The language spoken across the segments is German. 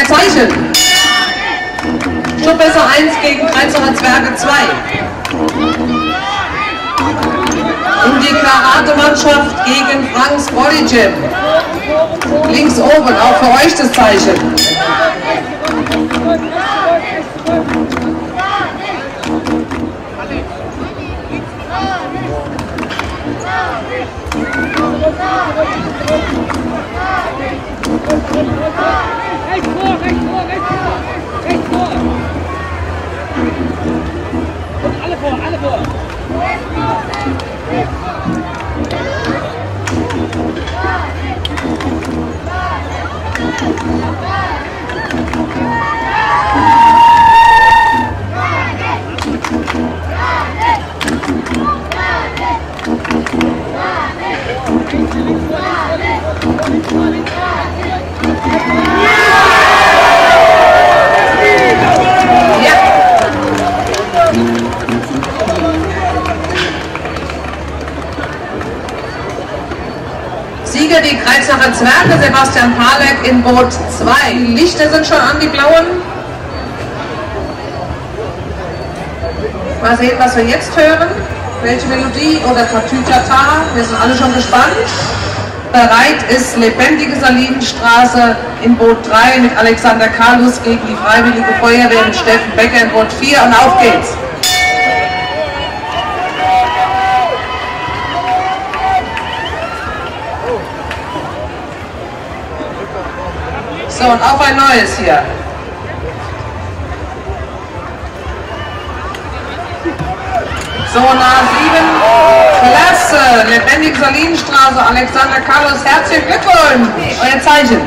euer Zeichen. Schubmesser 1 gegen Kreuzer Zwerge 2. Und die Karate-Mannschaft gegen Franks Body. Links oben, auch für euch das Zeichen. Sieger die Kreuzacher Zwerge, Sebastian Palek in Boot 2. Die Lichter sind schon an, die blauen. Mal sehen, was wir jetzt hören. Welche Melodie oder Tatütata. Wir sind alle schon gespannt. Bereit ist Lebendige Salinenstraße in Boot 3 mit Alexander Karlus gegen die Freiwillige Feuerwehr mit Steffen Becker in Boot 4 und auf geht's. So, und auf ein neues hier. So, nach 7. Klasse. Lebendig Salinenstraße. Alexander Carlos, herzlichen Glückwunsch. Euer Zeichen.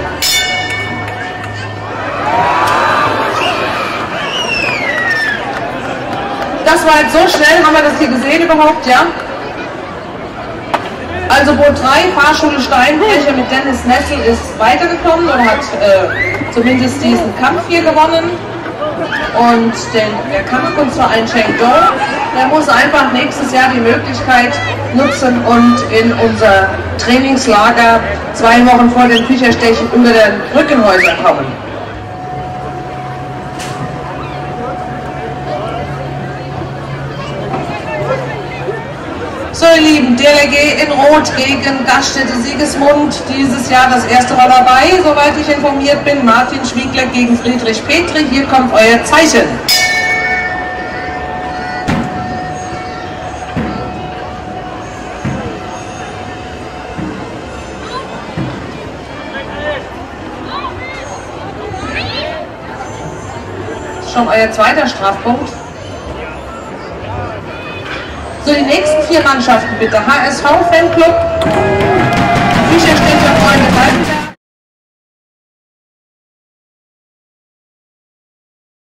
Das war jetzt so schnell. Haben wir das hier gesehen überhaupt? Ja? Also Boot 3, Fahrschule Steinbrecher mit Dennis Nessel ist weitergekommen und hat äh, zumindest diesen Kampf hier gewonnen. Und den, der Kampfkunstverein Chengdu, der muss einfach nächstes Jahr die Möglichkeit nutzen und in unser Trainingslager zwei Wochen vor den Bücherstechen unter den Brückenhäusern kommen. So ihr Lieben, DLRG in Rot gegen Gaststätte Siegesmund, dieses Jahr das erste Mal dabei, soweit ich informiert bin, Martin Schwiegler gegen Friedrich Petri, hier kommt euer Zeichen. Schon euer zweiter Strafpunkt. So, die nächsten vier Mannschaften bitte. HSV-Fanclub, Bücherstädter